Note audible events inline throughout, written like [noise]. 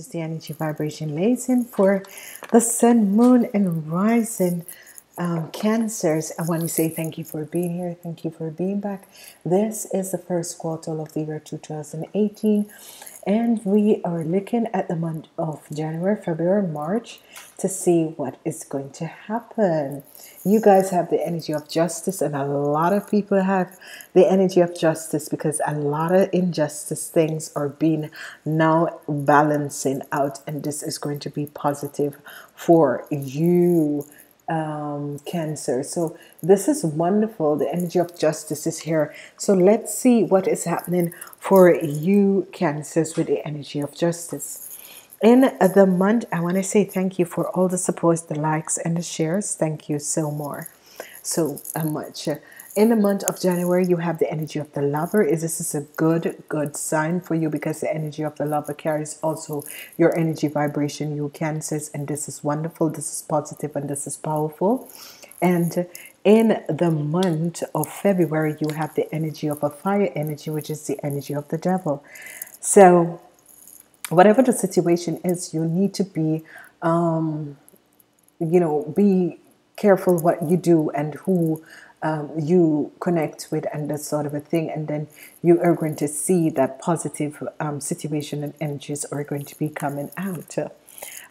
is the energy vibration lacing for the sun, moon, and rising um, cancers. I want to say thank you for being here. Thank you for being back. This is the first quarter of the year 2018, and we are looking at the month of January, February, March to see what is going to happen. You guys have the energy of justice, and a lot of people have the energy of justice because a lot of injustice things are being now balancing out, and this is going to be positive for you um, Cancer. So this is wonderful. The energy of justice is here. So let's see what is happening for you Cancers with the energy of justice. In the month, I want to say thank you for all the support, the likes, and the shares. Thank you so more, so much in the month of January, you have the energy of the lover. Is this is a good, good sign for you because the energy of the lover carries also your energy vibration, you cancers, and this is wonderful, this is positive, and this is powerful. And in the month of February, you have the energy of a fire energy, which is the energy of the devil. So, whatever the situation is, you need to be, um, you know, be careful what you do and who um, you connect with and that sort of a thing and then you are going to see that positive um, situation and energies are going to be coming out.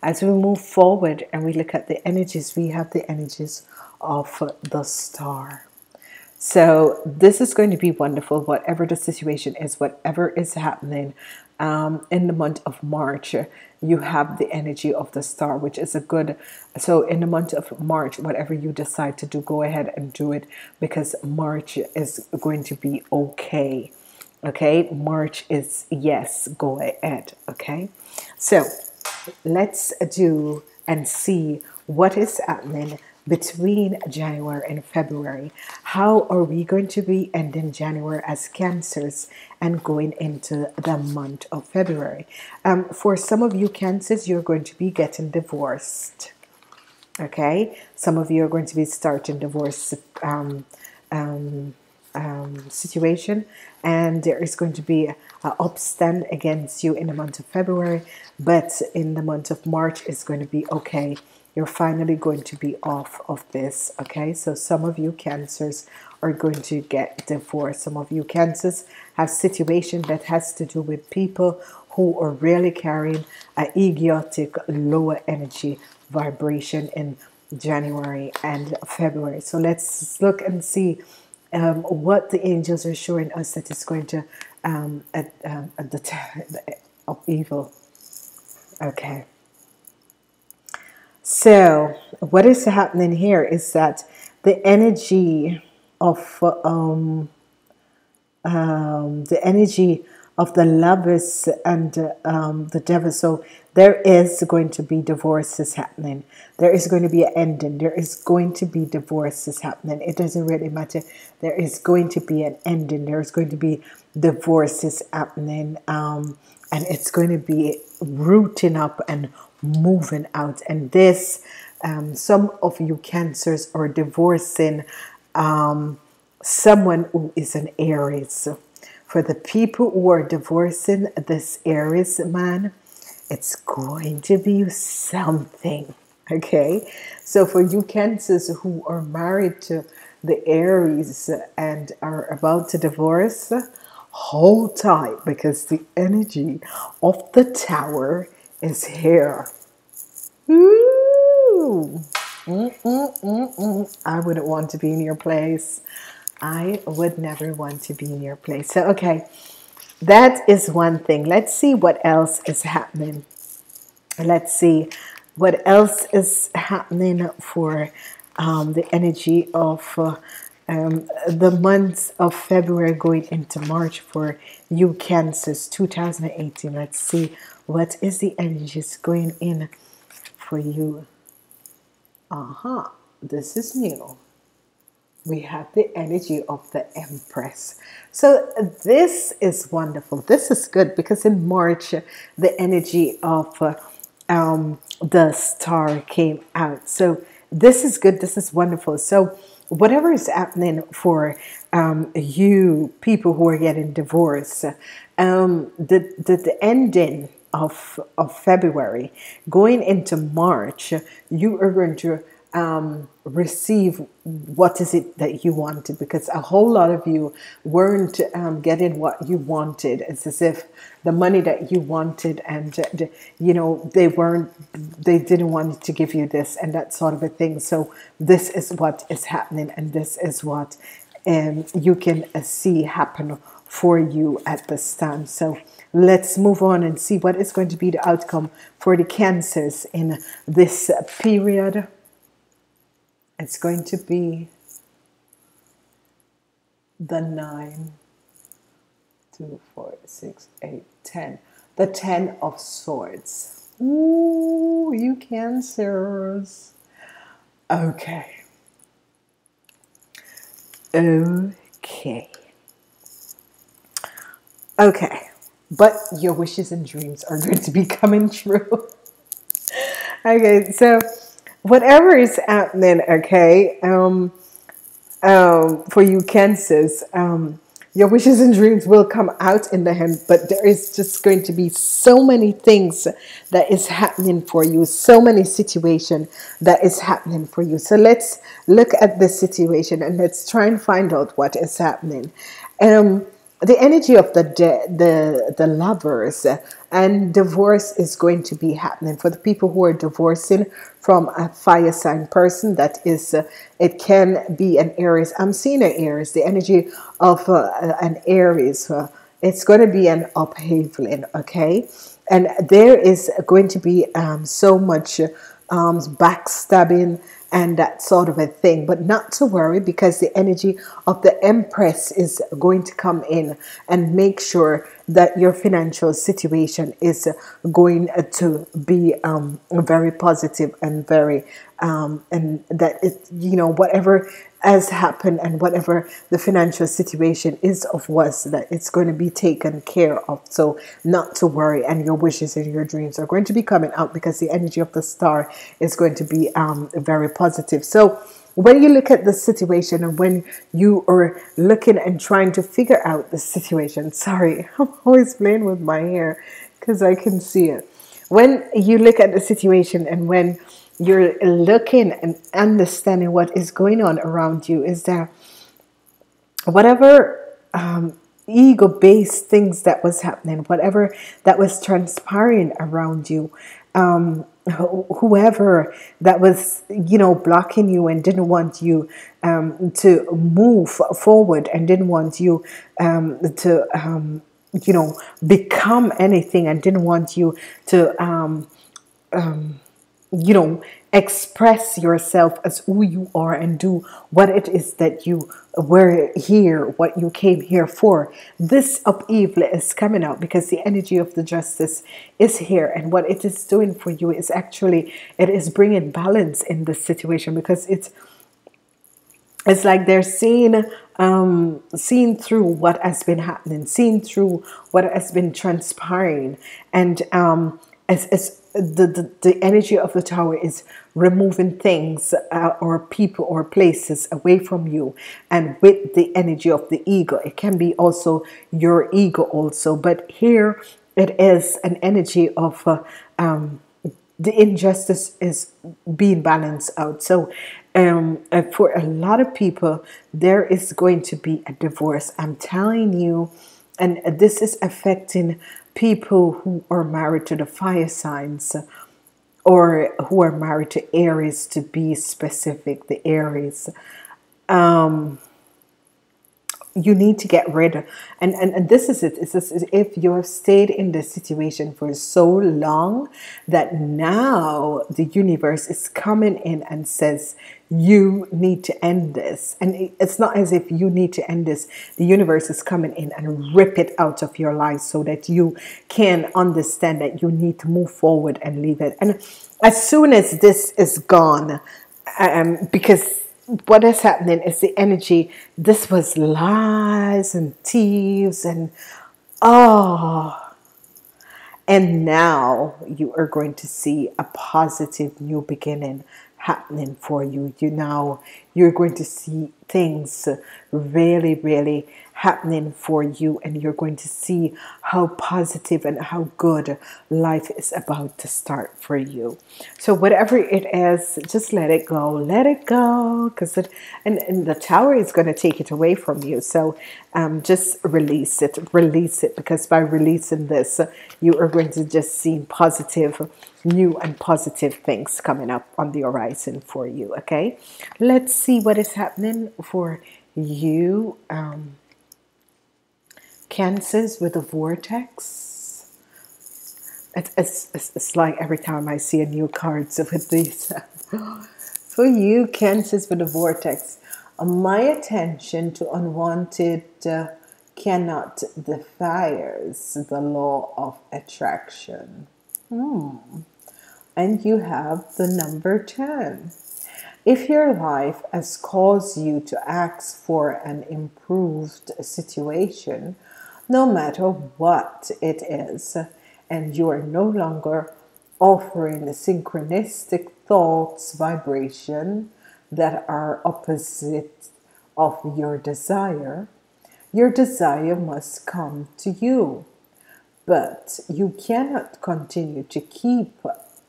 As we move forward and we look at the energies we have the energies of the star so this is going to be wonderful whatever the situation is whatever is happening um, in the month of March, you have the energy of the star, which is a good. So, in the month of March, whatever you decide to do, go ahead and do it because March is going to be okay. Okay, March is yes, go ahead. Okay, so let's do and see what is happening between January and February. How are we going to be ending January as cancers and going into the month of February? Um, for some of you cancers, you're going to be getting divorced. Okay, some of you are going to be starting divorce um, um, um, situation, and there is going to be an upstand against you in the month of February, but in the month of March, it's going to be okay you're finally going to be off of this okay? So some of you cancers are going to get divorced. Some of you cancers have situation that has to do with people who are really carrying a egotic lower energy vibration in January and February. So let's look and see um, what the angels are showing us that is going to um, at, um, at the of evil. Okay so, what is happening here is that the energy of um, um, the energy of the lovers and um, the devil. So there is going to be divorces happening. There is going to be an ending. There is going to be divorces happening. It doesn't really matter. There is going to be an ending. There is going to be divorces happening. Um, and it's going to be rooting up and moving out. And this, um, some of you cancers are divorcing um, someone who is an Aries. For the people who are divorcing this Aries man, it's going to be something. [laughs] Okay, so for you cancers who are married to the Aries and are about to divorce, hold tight because the energy of the tower is here. Ooh. Mm, mm, mm, I wouldn't want to be in your place. I would never want to be in your place. So, okay, that is one thing. Let's see what else is happening. Let's see what else is happening for um, the energy of uh, um, the months of February going into March for you Cancers 2018. Let's see what is the energies going in for you. Uh-huh. This is new. We have the energy of the Empress. So this is wonderful. This is good because in March the energy of uh, um, the star came out. So this is good. This is wonderful. So whatever is happening for um, you people who are getting divorced, um, the, the, the ending of, of February, going into March, you are going to um, receive what is it that you wanted because a whole lot of you weren't um, getting what you wanted. It's as if the money that you wanted and you know they weren't they didn't want to give you this and that sort of a thing. So this is what is happening and this is what um, you can uh, see happen for you at this time. So let's move on and see what is going to be the outcome for the cancers in this period it's going to be the 9, 2, 4, 6, 8, 10. The 10 of Swords. Ooh, you cancers. Okay. Okay. Okay. But your wishes and dreams are going to be [laughs] coming true. okay, so whatever is happening, okay, um, um, for you cancers, um, your wishes and dreams will come out in the end, but there is just going to be so many things that is happening for you, so many situation that is happening for you. So let's look at the situation and let's try and find out what is happening. Um, the energy of the the the lovers and divorce is going to be happening. For the people who are divorcing from a fire sign person that is uh, it can be an aries. I'm seeing an aries the energy of uh, an aries uh, it's going to be an upheaval okay? And there is going to be um, so much um, backstabbing and that sort of a thing. But not to worry because the energy of the Empress is going to come in and make sure that your financial situation is going to be um, very positive and very um, and that it you know whatever has happened and whatever the financial situation is of was that it's going to be taken care of. So not to worry and your wishes and your dreams are going to be coming out because the energy of the star is going to be um, very positive. So when you look at the situation and when you are looking and trying to figure out the situation sorry [laughs] i'm always playing with my hair because i can see it. When you look at the situation and when you're looking and understanding what is going on around you is that whatever um, ego based things that was happening, whatever that was transpiring around you, um, whoever that was, you know, blocking you and didn't want you um, to move forward and didn't want you um, to, um, you know, become anything and didn't want you to um, you know, express yourself as who you are and do what it is that you were here, what you came here for. This upheaval is coming out because the energy of the justice is here, and what it is doing for you is actually it is bringing balance in this situation because it's it's like they're seeing um, seeing through what has been happening, seeing through what has been transpiring, and um, as, as the, the, the energy of the tower is removing things uh, or people or places away from you and with the energy of the ego. It can be also your ego also but here it is an energy of uh, um, the injustice is being balanced out. So um, uh, for a lot of people there is going to be a divorce. I'm telling you and this is affecting people who are married to the fire signs or who are married to Aries to be specific, the Aries. Um, you need to get rid of. And, and and this is it. It's just, if you have stayed in this situation for so long that now the universe is coming in and says you need to end this. And it's not as if you need to end this. The universe is coming in and rip it out of your life so that you can understand that you need to move forward and leave it. And as soon as this is gone um, because what is happening is the energy. This was lies and thieves and oh. And now you are going to see a positive new beginning happening for you. You now you're going to see things really, really happening for you, and you're going to see how positive and how good life is about to start for you. So, whatever it is, just let it go, let it go, because it and, and the tower is going to take it away from you. So, um, just release it, release it, because by releasing this, you are going to just see positive, new and positive things coming up on the horizon for you. Okay, let's see what is happening for you. Um, Cancers with a vortex. It's, it's, it's like every time I see a new card so with [laughs] these. For you, Cancers with a vortex, my attention to unwanted uh, cannot defies the law of attraction. Hmm. And you have the number 10. If your life has caused you to ask for an improved situation, no matter what it is, and you are no longer offering the synchronistic thoughts vibration that are opposite of your desire, your desire must come to you. But you cannot continue to keep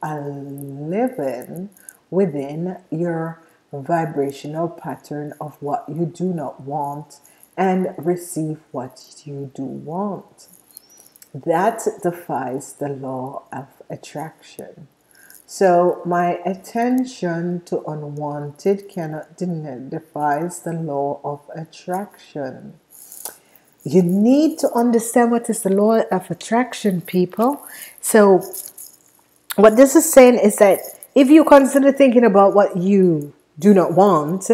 a living within your vibrational pattern of what you do not want and receive what you do want. That defies the law of attraction. So, my attention to unwanted cannot defies the law of attraction. You need to understand what is the law of attraction, people. So, what this is saying is that if you consider thinking about what you do not want,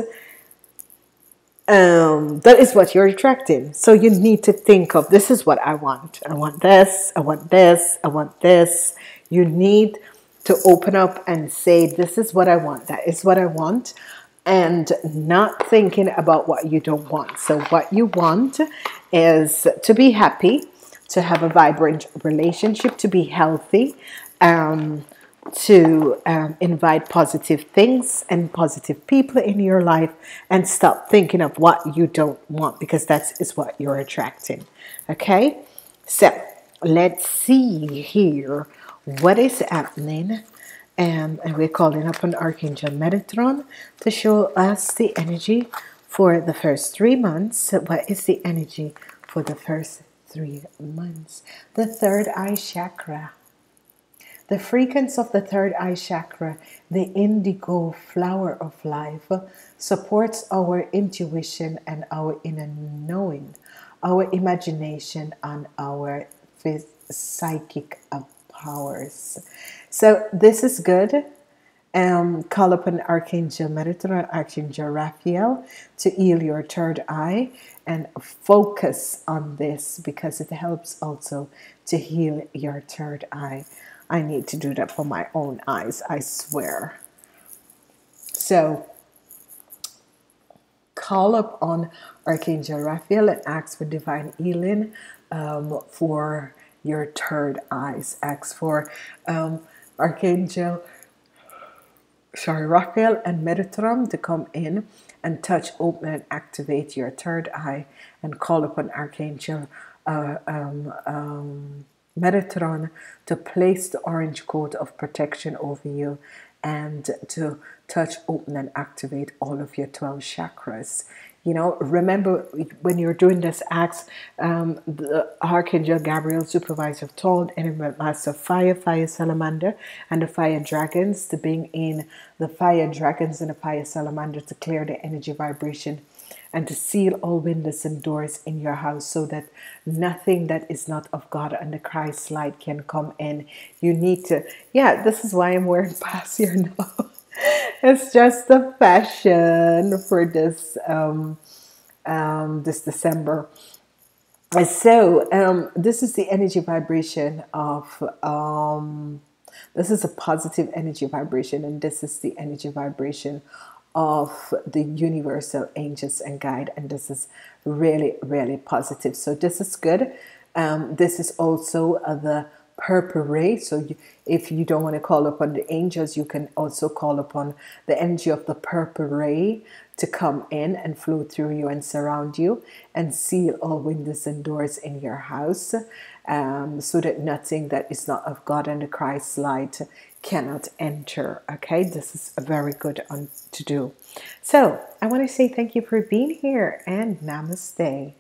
um, that is what you're attracting. So you need to think of this is what I want. I want this, I want this, I want this. You need to open up and say, This is what I want, that is what I want, and not thinking about what you don't want. So, what you want is to be happy, to have a vibrant relationship, to be healthy. Um, to um, invite positive things and positive people in your life and stop thinking of what you don't want because that is what you're attracting. Okay, so let's see here what is happening. Um, and we're calling upon Archangel Metatron to show us the energy for the first three months. What is the energy for the first three months? The third eye chakra. The frequency of the third eye chakra, the indigo flower of life, supports our intuition and our inner knowing, our imagination, and our psychic powers. So, this is good. Um, call upon Archangel Metatron, Archangel Raphael to heal your third eye and focus on this because it helps also to heal your third eye. I need to do that for my own eyes, I swear. So, call up on Archangel Raphael and ask for divine healing um, for your third eyes. Ask for um, Archangel, sorry, Raphael and Metatron to come in and touch, open, and activate your third eye and call upon Archangel. Uh, um, um Metatron to place the orange coat of protection over you and to touch, open, and activate all of your 12 chakras. You know, remember when you're doing this, ask um, the Archangel Gabriel, supervisor, told enemy master fire, fire salamander, and the fire dragons to bring in the fire dragons and the fire salamander to clear the energy vibration and to seal all windows and doors in your house so that nothing that is not of God and the Christ light can come in. You need to, yeah, this is why I'm wearing past here now. it's just the fashion for this um, um, this December. So um, this is the energy vibration of um, this is a positive energy vibration, and this is the energy vibration of the universal angels and guide and this is really really positive. So this is good. Um, this is also uh, the purple ray. So you, if you don't want to call upon the angels, you can also call upon the energy of the purple ray to come in and flow through you and surround you and seal all windows and doors in your house um, so that nothing that is not of God and the Christ light cannot enter. Okay, this is a very good to do. So I want to say thank you for being here and namaste.